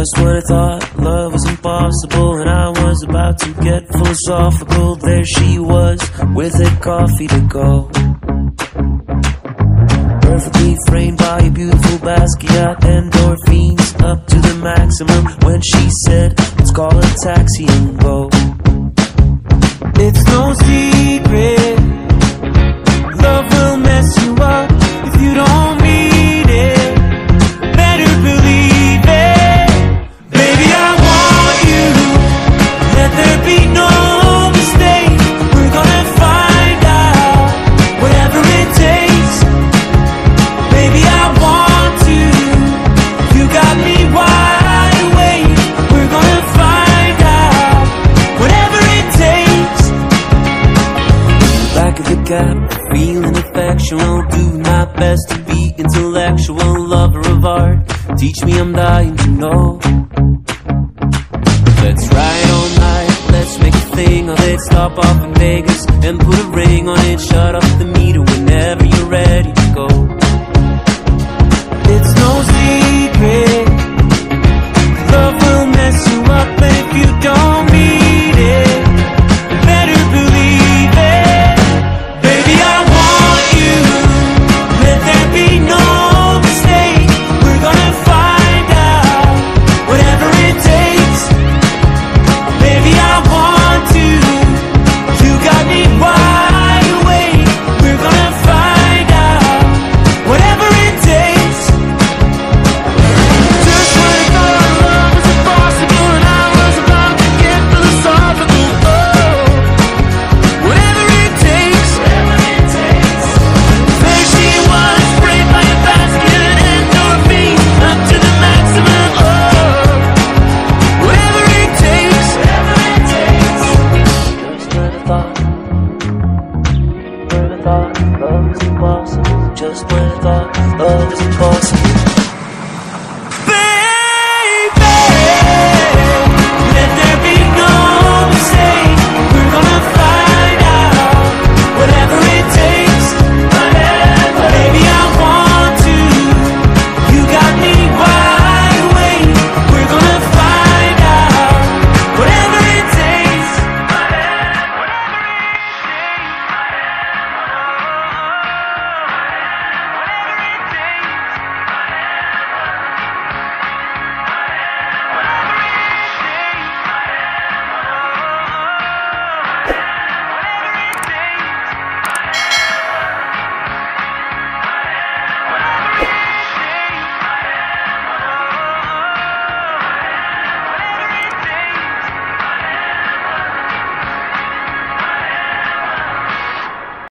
Just when I thought love was impossible and I was about to get philosophical, there she was with a coffee to go. Perfectly framed by a beautiful Basquiat, endorphins up to the maximum when she said, Let's call a taxi and go. It's no secret, The cab, feeling affectional. Do my best to be intellectual, lover of art. Teach me, I'm dying to know. Let's ride all night, let's make a thing of it. Stop off in Vegas and put a ring on it. Shut off the meter whenever you're ready impossible. Just when I thought love was impossible.